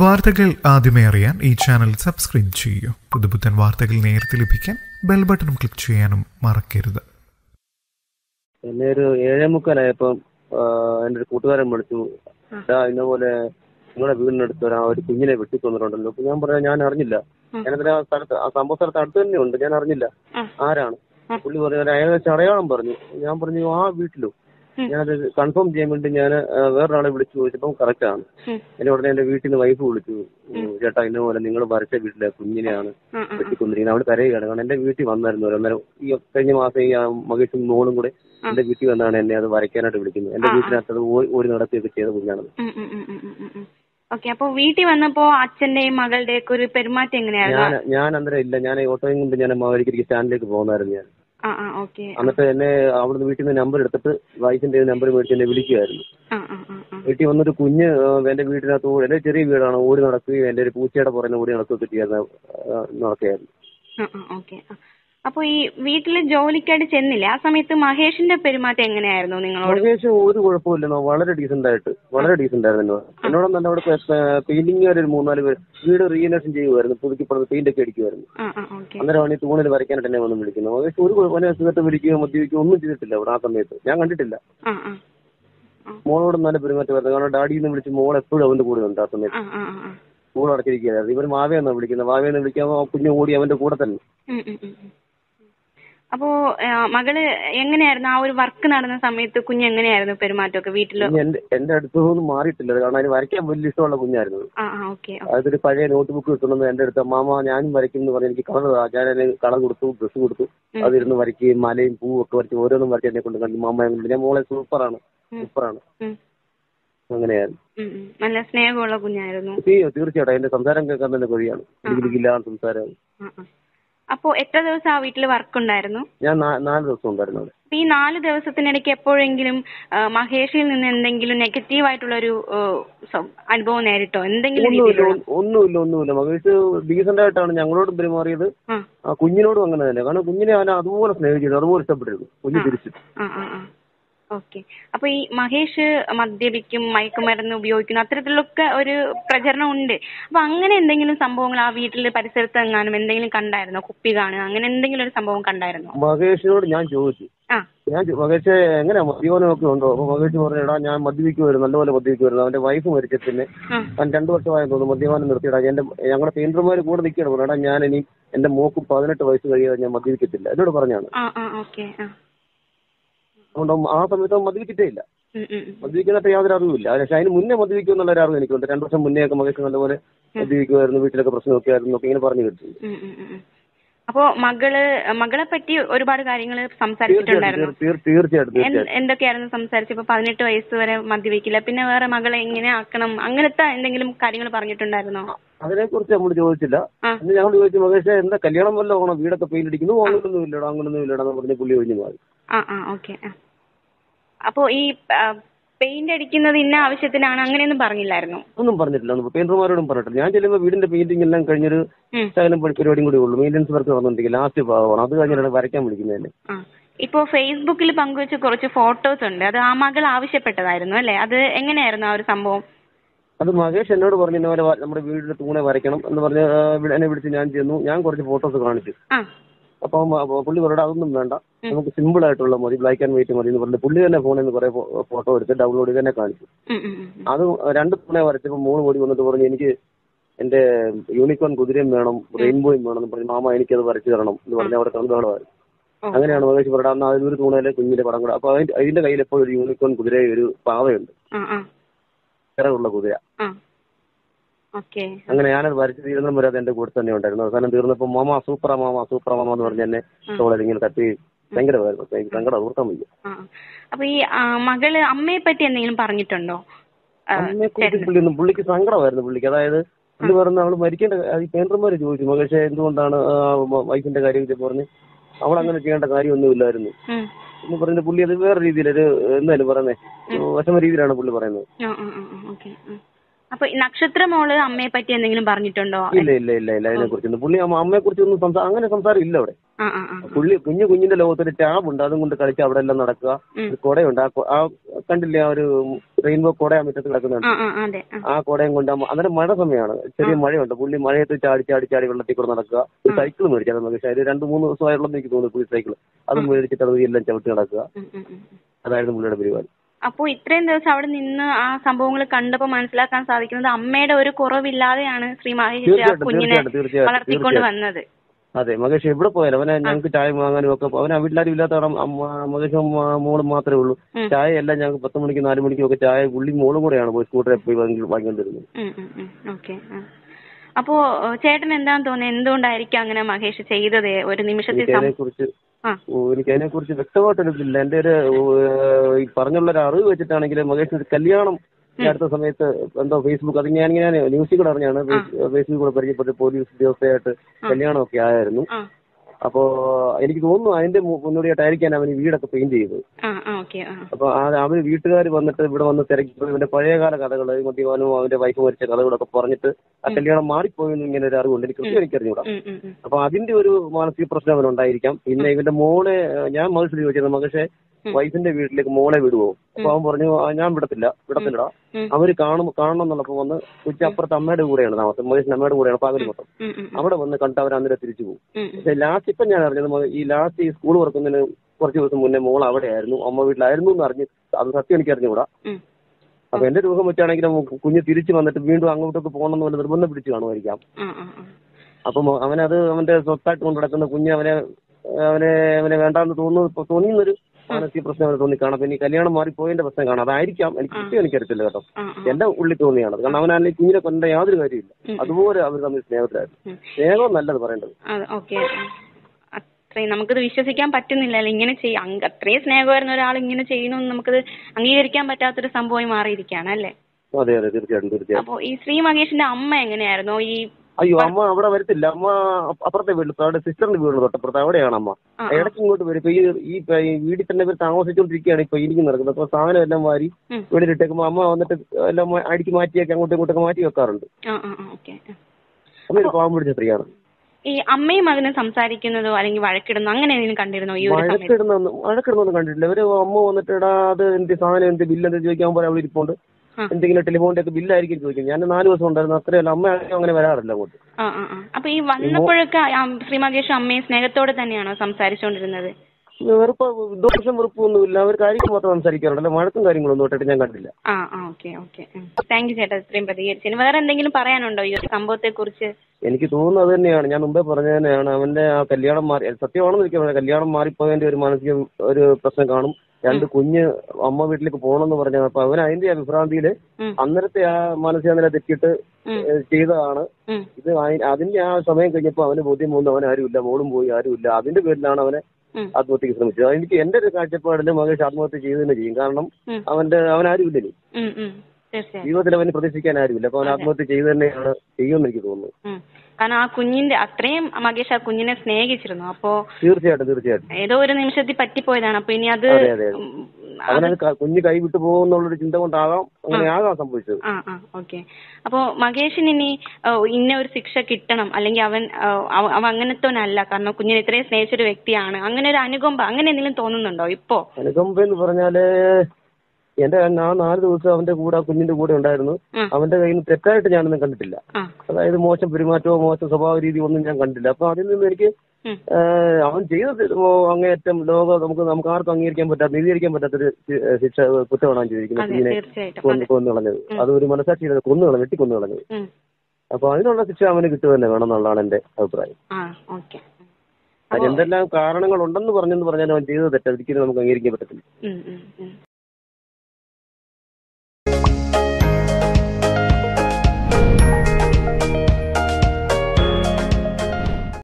വാർത്തകൾ ആദ്യമേ അറിയാൻ ഈ ചാനൽ സബ്സ്ക്രൈബ് ചെയ്യൂ. പുതുപുത്തൻ വാർത്തകൾ നേരത്തെ ലഭിക്കാൻ ബെൽ ബട്ടണും ക്ലിക്ക് ചെയ്യാനും മറക്കരുത്. എന്നെ ഒരു ഏഴേ മുക്കാലായപ്പം എന്റെ ഒരു കൂട്ടുകാരൻ വിളിച്ചു. "എടാ, ഇന്നപോലെ നിങ്ങളുടെ വീടിനടുത്ത് ഒരാ ഒരു കുഞ്ഞിനെ വെട്ടിക്കൊന്നിട്ടുണ്ടല്ലോ. അപ്പൊ ഞാൻ പറയാം ഞാൻ അറിഞ്ഞില്ല. ഞാനതിന് ആ സ്ഥലത്ത് ആ സംഭവ സ്ഥലത്ത് അടുത്ത് തന്നെ ഉണ്ട് ഞാൻ അറിഞ്ഞില്ല. ആരാണ്? പുള്ളി പറഞ്ഞു "ഒരു ഏകദേശം അടയാളം പറഞ്ഞു. ഞാൻ പറഞ്ഞു ആ വീട്ടിലോ? ഞാനത് കൺഫേം ചെയ്യാൻ വേണ്ടി ഞാൻ വേറൊരാളെ വിളിച്ചു ചോദിച്ചപ്പോൾ കറക്റ്റ് ആണ്. എന്നെ ഉടനെ എന്റെ വീട്ടിൽ നിന്ന് വൈഫ് വിളിച്ചു. "ഉം, ചേട്ടാ ഇന്ന പോലെ നിങ്ങൾ വരച്ച വീട്ടിലെ കുഞ്ഞിനെയാണ് വെട്ടിക്കൊന്നിരിക്കുന്നത്. അവിടെ കരയുകയാണ്. കാരണം എന്റെ വീട്ടിൽ വന്നായിരുന്നു. ഒരു അന്നേരം ഈ കഴിഞ്ഞ മാസം ഈ മകേഷും മോളും കൂടെ എന്റെ വീട്ടിൽ വന്നാണ് എന്നെ അത് വരയ്ക്കാനായിട്ട് വിളിക്കുന്നത്. എന്റെ വീട്ടിനകത്ത് അത് ഓടി നടത്തിയൊക്കെ ചെയ്ത കുഞ്ഞാണ് ഓക്കെ അപ്പൊ വീട്ടിൽ വന്നപ്പോ അച്ഛന്റെയും മകളുടെയും ഒക്കെ ഒരു പെരുമാറ്റം എങ്ങനെയായിരുന്നു? ഞാൻ ഞാൻ അന്നേരം ഇല്ല. ഞാൻ ഓട്ടോയും കൊണ്ട് ഞാൻ മാവേലിക്കരിക്ക് സ്റ്റാൻഡിലേക്ക് പോകുന്നായിരുന്നു ഞാൻ. എന്നിട്ട് എന്നെ അവിടുന്ന് വീട്ടിൽ നിന്ന് നമ്പർ എടുത്തിട്ട് വൈഫിന്റെ നമ്പർ മേടിച്ച് എന്നെ വിളിക്കുമായിരുന്നു വീട്ടിൽ വന്നൊരു കുഞ്ഞ് എന്റെ വീട്ടിനകത്ത് ഓടി എന്റെ ചെറിയ വീടാണ് ഓടി നടക്കുകയും എന്റെ ഒരു പൂച്ചയുടെ പുറമെ ഓടി നടക്കുകയൊക്കെ ചെയ്യുന്ന ആ, നടക്കുകയായിരുന്നു. ആ ആ അപ്പൊ ഈ വീട്ടിൽ ജോലിക്കായിട്ട് ചെന്നില്ലേ? ആ സമയത്ത് മഹേഷിന്റെ പെരുമാറ്റം എങ്ങനെയായിരുന്നു നിങ്ങളോട്? മഹേഷ് ഒരു കുഴപ്പമില്ലെന്നോ വളരെ ഡീസന്റ് ആയിട്ട് വളരെ ഡീസന്റ് ആയിരുന്നു എന്നോട് എന്നോടൊന്നും തന്നെ അവിടെ പെയിന്റിംഗ് ഒരു മൂന്നാൽ പേര് വീട് റീനേഷൻ ചെയ്യുമായിരുന്നു പുതുക്കി പണിത് പെയിന്റ് ഒക്കെ അടിക്കുമായിരുന്നു അന്നേരമാണ് ഈ തൂണിൽ വരയ്ക്കാനായിട്ട് എന്നെ വന്ന് വിളിക്കുന്നത് മഹേഷ് ഒരു കുഴപ്പം വിളിക്കുകയോ മദ്യപിക്കുകയോ ഒന്നും ചെയ്തിട്ടില്ല അവിടെ ആ സമയത്ത്. ഞാൻ കണ്ടിട്ടില്ല. മോളോട് നല്ല പെരുമാറ്റമായിരുന്നു കാരണം ഡാഡിയിൽ നിന്ന് വിളിച്ച് മോൾ എപ്പോഴും അവന്റെ കൂടെ ഉണ്ട് ആ സമയത്ത് സ്കൂൾ അടച്ചിരിക്കുകയായിരുന്നു ഇവർ മാവേന്നാണ് വിളിക്കുന്നത്. മാവേന്ന് വിളിക്കാൻ കുഞ്ഞു കുഞ്ഞ് ഓടി അവന്റെ കൂടെ തന്നെ. ഉം, ഉം, ഉം, ഉം. അപ്പോ ആ, മകൾ എങ്ങനെയായിരുന്നു? ആ ഒരു വർക്ക് നടന്ന സമയത്ത് കുഞ്ഞ് എങ്ങനെയായിരുന്നു പെരുമാറ്റമൊക്കെ? വീട്ടിൽ എന്റെ എന്റെ അടുത്തൊന്നും മാറിയിട്ടില്ല. കാരണം അതിന് വരയ്ക്കാൻ വലിയ ഇഷ്ടമുള്ള കുഞ്ഞായിരുന്നു. ആ ആ ഓക്കെ അതൊരു പഴയ നോട്ട് ബുക്ക് കിട്ടുന്നത് എന്റെ അടുത്ത് മാമ ഞാനും വരയ്ക്കും എന്ന് പറഞ്ഞ് എനിക്ക് കളർ ഞാൻ അതിന് കളർ കൊടുത്തു ഡ്രസ് കൊടുത്തു. അതിരുന്ന് വരയ്ക്കുകയും മലയും പൂവും ഒക്കെ വരച്ച് ഓരോന്നും വരച്ച് എന്നെ കൊണ്ട് കണ്ടു മാമ ഞാൻ മോളെ സൂപ്പറാണ്. സൂപ്പറാണ്. അങ്ങനെയായിരുന്നു. നല്ല സ്നേഹമുള്ള കുഞ്ഞായിരുന്നു. തീർച്ചയായിട്ടും. എന്റെ സംസാരം കേൾക്കാൻ തന്നെ കൊഴിയാണ് ഇല്ലാന്ന് സംസാരം ആ, ആ. അപ്പോ എത്ര ദിവസം ആ വീട്ടിൽ വർക്ക് ഉണ്ടായിരുന്നു ഞാൻ നാല് ദിവസം ഉണ്ടായിരുന്നു അവിടെ. ഈ നാല് ദിവസത്തിനിടയ്ക്ക് എപ്പോഴെങ്കിലും മഹേഷിൽ നിന്ന് എന്തെങ്കിലും നെഗറ്റീവ് ആയിട്ടുള്ള ഒരു അനുഭവം നേരിട്ടോ? എന്തെങ്കിലും ഒന്നുമില്ല രീതിയിലുള്ള ഒന്നുമില്ല ഒന്നുമില്ല. മകേഷ് ഡീസന്റ് ആയിട്ടാണ് ഞങ്ങളോടും പെരുമാറിയത്. കുഞ്ഞിനോടും അങ്ങനെ തന്നെ. കാരണം കുഞ്ഞിനെ അവനെ അതുപോലെ സ്നേഹിച്ചിരുന്നു അതുപോലെ ഇഷ്ടപ്പെട്ടിരുന്നു. കുഞ്ഞ് തിരിച്ചു. ഓക്കെ അപ്പൊ ഈ മഹേഷ് മദ്യപിക്കും മയക്കുമരുന്ന് ഉപയോഗിക്കുന്നു അത്തരത്തിലൊക്കെ ഒരു പ്രചരണം ഉണ്ട്. അപ്പൊ അങ്ങനെ എന്തെങ്കിലും സംഭവങ്ങൾ ആ വീട്ടിൽ പരിസരത്ത് എങ്ങാനും എന്തെങ്കിലും കണ്ടായിരുന്നോ? കുപ്പി കാണുക അങ്ങനെ എന്തെങ്കിലും ഒരു സംഭവം കണ്ടായിരുന്നോ? മഹേഷിനോട് ഞാൻ ചോദിച്ചു. ഞാൻ മഹേഷ് മകേഷ് എങ്ങനെയാ മദ്യപാനമൊക്കെ ഉണ്ടോ? അപ്പൊ മകേഷ് പറഞ്ഞിടാ ഞാൻ മദ്യപിക്കുമായിരുന്നു നല്ലപോലെ മദ്യപിക്കുമായിരുന്നു അവന്റെ വൈഫ് മരിച്ച പിന്നെ ഞാൻ രണ്ടു വർഷമായി തോന്നുന്നു മദ്യപാനം നിർത്തിയിടാ എന്റെ ഞങ്ങളുടെ പെയിന്റർമാര് കൂടെ നിൽക്കണം പറഞ്ഞാ ഞാൻ ഇനി എന്റെ മോക്ക് പതിനെട്ട് വയസ്സ് കഴിയാതെ ഞാൻ മദ്യപിക്കത്തില്ല. എന്നോട് പറഞ്ഞാണ്. അതുകൊണ്ട് ആ സമയത്ത് മദ്യപിച്ചിട്ടേ ഇല്ല ഉം. യാതൊരു അറിവില്ല പക്ഷെ അതിന് മുന്നേ മദ്യപിക്കും എന്നുള്ള ഒരു അറിവ് എനിക്കുണ്ട്. രണ്ടു വർഷം മുന്നേ ഒക്കെ മകൾക്ക് നല്ലപോലെ മദ്യപിക്കുമായിരുന്നു വീട്ടിലൊക്കെ പ്രശ്നമൊക്കെ ആയിരുന്നു ഒക്കെ ഇങ്ങനെ പറഞ്ഞു കേട്ടു. അപ്പോ മകൾ മകളെ പറ്റി ഒരുപാട് കാര്യങ്ങൾ സംസാരിച്ചിട്ടുണ്ടായിരുന്നു. എന്തൊക്കെയായിരുന്നു സംസാരിച്ചത്? ഇപ്പൊ പതിനെട്ട് വയസ്സ് വരെ മദ്യപിക്കില്ല. പിന്നെ വേറെ മകളെ എങ്ങനെ ആക്കണം? അങ്ങനത്തെ എന്തെങ്കിലും കാര്യങ്ങൾ പറഞ്ഞിട്ടുണ്ടായിരുന്നോ? അതിനെ കുറിച്ച് നമ്മൾ ചോദിച്ചില്ല പിന്നെ ഞങ്ങൾ ചോദിച്ചു മഹേഷേ എന്താ കല്യാണം വല്ല ഓണം വീടൊക്കെ പെയിന്റ് അടിക്കുന്നു? അങ്ങനൊന്നും ഇല്ലടാ അങ്ങനൊന്നും ഇല്ലടാ എന്ന് പറഞ്ഞ് പുള്ളി ഒഴിഞ്ഞു മാറി. അപ്പോ ഈ പെയിന്റ് അടിക്കുന്നത് ഇന്ന ആവശ്യത്തിനാണ്? അങ്ങനെയൊന്നും പറഞ്ഞില്ലായിരുന്നു? ഒന്നും പറഞ്ഞിട്ടില്ല. പെയിന്റർമാരോടും പറഞ്ഞിട്ടില്ല. ഞാൻ ചെല്ലുമ്പോൾ വീടിന്റെ പെയിന്റിംഗ് എല്ലാം കഴിഞ്ഞൊരു ഒരു ശകലം പരി- പരിപാടിയും കൂടി ഉള്ളൂ. മെയിന്റെനൻസ് വർക്ക് നടന്നുണ്ടെങ്കിൽ ലാസ്റ്റ് ഭാഗമാണ്. അത് കഴിഞ്ഞാണ് വരയ്ക്കാൻ വിളിക്കുന്നത് ആ. ഇപ്പോ ഫേസ്ബുക്കിൽ പങ്കുവെച്ച കുറച്ച് ഫോട്ടോസ് ഉണ്ട്. അത് ആ മകൾ ആവശ്യപ്പെട്ടതായിരുന്നു അല്ലേ? അത് എങ്ങനെയായിരുന്നു ആ ഒരു സംഭവം? അത് മഹേഷ് എന്നോട് പറഞ്ഞു ഇന്ന പോലെ നമ്മുടെ വീടിന്റെ തൂണെ വരയ്ക്കണം എന്ന് പറഞ്ഞ് എന്നെ വിളിച്ച് ഞാൻ ചെന്നു. ഞാൻ കുറച്ച് ഫോട്ടോസ് കാണിച്ചു. അപ്പം പുള്ളി പറഞ്ഞു അതൊന്നും വേണ്ട. നമുക്ക് സിമ്പിൾ ആയിട്ടുള്ള മതി ബ്ലാക്ക് ആൻഡ് വൈറ്റ് മതി എന്ന് പറഞ്ഞു പുള്ളി തന്നെ ഫോണിൽ നിന്ന് കുറെ ഫോട്ടോ എടുത്ത് ഡൗൺലോഡ് ചെയ്ത് തന്നെ കാണിച്ചു. അത് രണ്ട് തൂണെ വരച്ചപ്പോൾ മൂന്ന് കോടി വന്നിട്ട് പറഞ്ഞു എനിക്ക് എന്റെ യൂണിക്കോൺ കുതിരയും വേണം റെയിൻബോയും വേണം എന്ന് പറഞ്ഞു മാമ എനിക്കത് വരച്ചു തരണം. എന്ന് പറഞ്ഞ് അവിടെ കണ്ടുകളായി അങ്ങനെയാണ് മഹേഷ് അന്ന് അതിലൊരു തൂണയിലെ കുഞ്ഞിന്റെ പടം കൂടെ. അപ്പൊ അതിന്റെ അതിന്റെ കയ്യിൽ എപ്പോഴും ഒരു യൂണിക്കോൺ കുതിരയും ഒരു പാവയുണ്ട്. ഇറകുള്ള കുതിര അങ്ങനെ ഞാനത് വരച്ച് തീരുന്നതും വരെ അത് എന്റെ കൂടെ തന്നെ ഉണ്ടായിരുന്നു. അവസാനം തീർന്നപ്പോ മാമ സൂപ്പറാ മാമ സൂപ്പറാ മാമ എന്ന് പറഞ്ഞ് എന്നെ തോളിൽ ഇങ്ങനെ തട്ടി ഭയങ്കരമായിരുന്നു അപ്പൊ എനിക്ക് സങ്കടം ഓർക്കാൻ വയ്യ. അപ്പൊ ഈ മകൾ അമ്മയെ പറ്റി എന്തെങ്കിലും പറഞ്ഞിട്ടുണ്ടോ? പുള്ളിക്ക് സങ്കടമായിരുന്നു പുള്ളിക്ക്. അതായത് പുള്ളി പറഞ്ഞ അവൾ മരിക്കേണ്ട കേന്ദ്രന്മാര് ചോദിച്ചു പക്ഷെ എന്തുകൊണ്ടാണ് വൈഫിന്റെ കാര്യം പറഞ്ഞ് അവൾ അങ്ങനെ ചെയ്യേണ്ട കാര്യമൊന്നുമില്ലായിരുന്നു. എന്ന് പറയുന്നത് പുള്ളി അത് വേറെ രീതിയിൽ ഒരു എന്തായാലും പറയുന്നേ വിഷമ രീതിയിലാണ് പുള്ളി പറയുന്നത്. അപ്പൊ നക്ഷത്ര മോൾ അമ്മയെ പറ്റി എന്തെങ്കിലും പറഞ്ഞിട്ടുണ്ടോ? ഇല്ല ഇല്ല ഇല്ല ഇല്ല. അതിനെ കുറിച്ചൊന്നും പുള്ളി അമ്മയെ കുറിച്ചൊന്നും സംസാരം അങ്ങനെ സംസാരം ഇല്ല അവിടെ. പുള്ളി കുഞ്ഞു കുഞ്ഞിന്റെ ലോകത്തൊരു ടാബ് ഉണ്ട്. അതും കൊണ്ട് കളിച്ച് അവിടെ എല്ലാം നടക്കുക. ഒരു കുടയുണ്ട്. ആ കണ്ടില്ലേ ആ ഒരു റെയിൻബോ കുട ആ മുറ്റത്ത് കിടക്കുന്നുണ്ട് ആ. കോടയും കൊണ്ട് അന്നേരം മഴ സമയമാണ്. ചെറിയ മഴയുണ്ട്. പുള്ളി മഴയത്ത് ചാടി ചാടി ചാടി വെള്ളത്തിൽ കൂടെ നടക്കുക. ഒരു സൈക്കിൾ മേടിച്ചാൽ നമുക്ക് അതിൽ രണ്ട് മൂന്ന് ദിവസമായുള്ള എനിക്ക് തോന്നുന്നു പുള്ളി സൈക്കിൾ അത് മേടിച്ചിട്ട് അത് എല്ലാം ചവിട്ടി നടക്കുക. അതായിരുന്നു പുള്ളിയുടെ പരിപാടി. അപ്പോ ഇത്രയും ദിവസം അവിടെ നിന്ന് ആ സംഭവങ്ങൾ കണ്ടപ്പോൾ മനസ്സിലാക്കാൻ സാധിക്കുന്നത് അമ്മയുടെ ഒരു കുറവില്ലാതെയാണ് ശ്രീ മഹേഷ് ആ കുഞ്ഞിനെ വളർത്തിക്കൊണ്ട് വന്നത്. അതെ മഹേഷ് എവിടെ പോയാലും അവനെ ഞങ്ങൾക്ക് ചായ വാങ്ങാനും ഒക്കെ അവനെ വീട്ടിലാരും ഇല്ലാത്ത കാരണം അമ്മ മകേഷും മ- മോളും മാത്രമേ ഉള്ളൂ. ചായ എല്ലാം ഞങ്ങൾക്ക് പത്ത് മണിക്ക് നാല് മണിക്കും ഒക്കെ ചായ പുള്ളി മോളും കൂടെയാണ് പോയി സ്കൂട്ടറിൽ പോയി വാങ്ങി വാങ്ങിക്കൊണ്ടിരുന്നത്. അപ്പോ ചേട്ടൻ എന്താന്ന് തോന്നുന്നത് എന്തുകൊണ്ടായിരിക്കും അങ്ങനെ മഹേഷ് ചെയ്തത്? ഒരു നിമിഷത്തിൽ എനിക്ക് സം- അതിനെ കുറിച്ച് വ്യക്തമായിട്ട് എനിക്ക് അതിനെ കുറിച്ച് വ്യക്തമായിട്ടൊരിതില്ല. എന്റെ ഒരു ഈ പറഞ്ഞുള്ള ഒരു അറിവ് വെച്ചിട്ടാണെങ്കിൽ മകേഷ് ഒരു കല്യാണം ഈ അടുത്ത സമയത്ത് എന്തോ ഫേസ്ബുക്ക് അത് ഞാനിങ്ങനെ ന്യൂസിൽ കൂടെ അറിഞ്ഞാണ്. ഫേസ്ബുക്കിൽ കൂടെ പരിചയപ്പെട്ട് പോലീസ് ഉദ്യോഗസ്ഥയായിട്ട് കല്യാണമൊക്കെ ഒക്കെ ആ. അപ്പോ എനിക്ക് തോന്നുന്നു അതിന്റെ മുന്നോടിയായിട്ടായിരിക്കാൻ അവൻ വീടൊക്കെ പെയിന്റ് ചെയ്തത്. അപ്പൊ അവന് വീട്ടുകാർ വന്നിട്ട് ഇവിടെ വന്ന് തിരക്കി ഇവന്റെ പഴയകാല കഥകൾ മദ്യപാനവും അവന്റെ വൈഫ് മരിച്ച കഥകളൊക്കെ പറഞ്ഞിട്ട് ആ കല്യാണം മാറിപ്പോയെന്ന് ഇങ്ങനെ ഒരു അറിവുണ്ട്. എനിക്ക് കൃത്യം എനിക്കറിഞ്ഞൂടാ. അപ്പൊ അതിന്റെ ഒരു മാനസിക പ്രശ്നം അവനുണ്ടായിരിക്കാം. പിന്നെ ഇവന്റെ മോളെ ഞാൻ മനസ്സിൽ ചോദിച്ചിരുന്നു മകശെ വൈഫിന്റെ വീട്ടിലേക്ക് മോളെ വിടുവോ? അപ്പൊ അവൻ പറഞ്ഞു "ആ, ഞാൻ വിടത്തില്ല വിടത്തില്ലടാ. അവർ കാണും കാണണം എന്നുള്ളപ്പോ വന്ന് ഉച്ച അപ്പുറത്ത് അമ്മയുടെ കൂടെയാണ് താമസം. മഹേഷിന്റെ അമ്മയുടെ കൂടെയാണ് പകൽ മൊത്തം. അവിടെ വന്ന് കണ്ട് അവർ അന്നേരം തിരിച്ചു പോകും. പക്ഷെ ലാസ്റ്റ് ഇപ്പൊ ഞാൻ അറിഞ്ഞത് ഈ ലാസ്റ്റ് ഈ സ്കൂൾ തുറക്കുന്നതിന് കുറച്ച് ദിവസം മുന്നേ മോൾ അവിടെയായിരുന്നു അമ്മ വീട്ടിലായിരുന്നു എന്ന് അറിഞ്ഞ് അത് സത്യം എനിക്ക് അറിഞ്ഞുകൂടാ. അപ്പൊ എന്റെ രൂപം വെച്ചാണെങ്കിലും കുഞ്ഞ് തിരിച്ചു വന്നിട്ട് വീണ്ടും അങ്ങോട്ടൊക്കെ പോകണം എന്ന് നിർബന്ധം പിടിച്ചു കാണുമായിരിക്കാം. അപ്പം അവനത് അവന്റെ സ്വത്തായിട്ട് കൊണ്ടു നടക്കുന്ന കുഞ്ഞ് അവനെ അവനെ അവനെ വേണ്ടാന്ന് തോന്നുന്നു തോന്നിയൊരു മാനസിക പ്രശ്നം അവന് തോന്നി കാണാം പിന്നെ കല്യാണം മാറിപ്പോയതിന്റെ പ്രശ്നം കാണാം. അതായിരിക്കാം. എനിക്ക് കൃത്യം എനിക്കറിയത്തില്ല കേട്ടോ. എന്റെ ഉള്ളിൽ തോന്നിയാണ്. കാരണം അവൻ അല്ലെങ്കിൽ കുഞ്ഞിനെ കൊണ്ട യാതൊരു കാര്യമില്ല അതുപോലെ അവർ തമ്മിൽ സ്നേഹത്തിലായിരുന്നു. സ്നേഹം നല്ലത് പറയേണ്ടത്. അത്രയും നമുക്കിത് വിശ്വസിക്കാൻ പറ്റുന്നില്ലല്ലോ ഇങ്ങനെ ചെയ്യാം അത്രയും സ്നേഹമായിരുന്ന ഒരാൾ ഇങ്ങനെ ചെയ്യുന്നു നമുക്കിത് അംഗീകരിക്കാൻ പറ്റാത്തൊരു സംഭവമായി മാറിയിരിക്കുകയാണ് അല്ലേ? അതെ അതെ. തീർച്ചയായിട്ടും തീർച്ചയായിട്ടും. അപ്പൊ ഈ ശ്രീ മഹേഷിന്റെ അമ്മ എങ്ങനെയായിരുന്നു? ഈ അയ്യോ അമ്മ അവിടെ വരത്തില്ല. അമ്മ അപ്പുറത്തെ വീട്ടിൽ അവിടെ സിസ്റ്ററിന്റെ വീട് തൊട്ടപ്പുറത്ത്. അവിടെയാണ് അമ്മ. ഇടയ്ക്ക് ഇങ്ങോട്ട് വരും. ഇപ്പൊ ഈ ഈ വീട്ടിൽ തന്നെ ഇവർ താമസിച്ചുകൊണ്ടിരിക്കുകയാണ് ഇപ്പൊ ഇരിക്കും നടക്കുന്നത്. അപ്പൊ സാധനം എല്ലാം വാരി വീടിലിട്ടേക്കുമ്പോ അമ്മ വന്നിട്ട് എല്ലാം അടിക്ക് മാറ്റിയൊക്കെ അങ്ങോട്ടും ഇങ്ങോട്ടൊക്കെ മാറ്റി വെക്കാറുണ്ട്. അമ്മ ഒരു പാവം പിടിച്ച സ്ത്രീയാണ്. ഈ അമ്മയും മകനെ സംസാരിക്കുന്നതോ അല്ലെങ്കിൽ വഴക്കിടുന്നോ അങ്ങനെ എന്തെങ്കിലും കണ്ടിരുന്നോ ഈ ഒരു വഴക്കിടുന്നൊന്നും കണ്ടിട്ടില്ല. ഇവർ അമ്മ വന്നിട്ട് എടാ അത് എന്ത് സാധനം എന്ത് ബില്ല് എന്ത് ചോദിക്കാൻ പോലെ അവിടെ ഇരിപ്പുണ്ട്. എന്തെങ്കിലും ടെലിഫോണിന്റെ ഒക്കെ ബില്ലായിരിക്കും ചോദിക്കും ഞാൻ നാല് ദിവസം ഉണ്ടായിരുന്നു. അത്രയല്ല. അമ്മ അങ്ങനെ വരാറില്ല അങ്ങോട്ട്. അപ്പൊ ഈ വന്നപ്പോഴൊക്കെ ശ്രീ മഹേഷ് അമ്മയും സ്നേഹത്തോടെ തന്നെയാണോ സംസാരിച്ചുകൊണ്ടിരുന്നത് വെറുപ്പ് ദോഷം വെറുപ്പൊന്നുമില്ല. അവർ കാര്യങ്ങൾ മാത്രം സംസാരിക്കാറുണ്ട് മഴക്കും വഴക്കും കാര്യങ്ങളൊന്നും തൊട്ടിട്ട് ഞാൻ കണ്ടില്ല. ആ ഓക്കെ ഓക്കെ. താങ്ക് യു ചേട്ടാ ഇത്രയും പ്രതികരിച്ചതിന്. വേറെ എന്തെങ്കിലും പറയാനുണ്ടോ ഈ ഒരു സംഭവത്തെ കുറിച്ച് എനിക്ക് തോന്നുന്നത് അത് തന്നെയാണ്. ഞാൻ മുമ്പേ പറഞ്ഞത് തന്നെയാണ്. അവന്റെ ആ കല്യാണം മാറി സത്യമാണെന്ന് എനിക്ക് കല്യാണം മാറിപ്പോയതിന്റെ ഒരു മാനസിക ഒരു പ്രശ്നം കാണും. രണ്ട് കുഞ്ഞ് അമ്മ വീട്ടിലേക്ക് പോകണമെന്ന് പറഞ്ഞത്. അപ്പൊ അവൻ അതിന്റെ അഭിഭ്രാന്തിയിൽ. അന്നേരത്തെ ആ മാനസിക നില തെറ്റിയിട്ട് ചെയ്തതാണ്. ഇത് അതിന്റെ ആ സമയം കഴിഞ്ഞപ്പോ അവന് ബോധ്യം പോകുന്നു അവൻ ആരുമില്ല മോളും പോയി ആരുമില്ല. അതിന്റെ പേരിലാണ് അവനെ. ആത്മഹത്യക്ക് ശ്രമിച്ചത്. എനിക്ക് എന്റെ ഒരു കാഴ്ചപ്പാടിൽ മകേഷ് ആത്മഹത്യ ചെയ്തു തന്നെ ചെയ്യും. കാരണം അവന്റെ അവൻ ആരുമില്ല ജീവിതത്തിൽ അവന് പ്രതീക്ഷിക്കാൻ ആരുമില്ല. അപ്പൊ അവൻ ആത്മഹത്യ ചെയ്തു തന്നെയാണ് ചെയ്യുമെന്ന് എനിക്ക് തോന്നുന്നു കാരണം ആ കുഞ്ഞിന്റെ അത്രയും മകേഷ് ആ കുഞ്ഞിനെ സ്നേഹിച്ചിരുന്നു. അപ്പോ തീർച്ചയായിട്ടും തീർച്ചയായിട്ടും. ഏതോ ഒരു നിമിഷത്തിൽ പറ്റിപ്പോയതാണ്. അപ്പൊ ഇനി അത് അവനത് ക- കുഞ്ഞ് കൈവിട്ടു പോകുന്നുള്ളൊരു ചിന്ത കൊണ്ടാകാം അങ്ങനെ ആകാം സംഭവിച്ചത്. ആ ആ ഓക്കെ. അപ്പോ മകേഷിന് ഇനി ഇന്ന ഒരു ശിക്ഷ കിട്ടണം. അല്ലെങ്കിൽ അവൻ അവൻ അങ്ങനത്തോനല്ല. കാരണം കുഞ്ഞിനെ ഇത്രയും സ്നേഹിച്ചൊരു വ്യക്തിയാണ്. അങ്ങനെ ഒരു അനുകമ്പ അങ്ങനെ എന്തെങ്കിലും തോന്നുന്നുണ്ടോ ഇപ്പോ? അനുകമ്പ എന്ന് പറഞ്ഞാൽ എന്റെ ആ നാല് ദിവസം അവന്റെ കൂടെ ആ കുഞ്ഞിന്റെ കൂടെ ഉണ്ടായിരുന്നു. അവന്റെ കയ്യിൽ നിന്ന് തെറ്റായിട്ട് ഞാനൊന്നും കണ്ടിട്ടില്ല. അതായത് മോശം പെരുമാറ്റമോ മോശം സ്വഭാവ രീതിയോ ഒന്നും ഞാൻ കണ്ടില്ല. അപ്പൊ അതിൽ നിന്ന് എനിക്ക് അവൻ ചെയ്ത അങ്ങേയറ്റം ലോകം നമുക്ക് നമുക്ക് ആർക്കും അംഗീകരിക്കാൻ പറ്റാത്ത നീതീകരിക്കാൻ പറ്റാത്തൊരു ശിക്ഷ കുറ്റമാണ് അവൻ ചെയ്തിരിക്കുന്നത്. കുഞ്ഞിനെ കൊന്നു കളഞ്ഞത്. അത് ഒരു മനസാക്ഷിയില്ലാതെ കൊന്നു കളഞ്ഞു വെട്ടി കൊന്നു കളഞ്ഞത്. അപ്പൊ അതിനുള്ള ശിക്ഷ അവന് കിട്ടുക തന്നെ വേണം എന്നുള്ളതാണ് എന്റെ അഭിപ്രായം. എന്തെല്ലാം കാരണങ്ങൾ ഉണ്ടെന്ന് പറഞ്ഞെന്ന് പറഞ്ഞാൽ അവൻ ചെയ്തത് തെറ്റാ. ഒരിക്കലും നമുക്ക് അംഗീകരിക്കാൻ പറ്റത്തില്ല.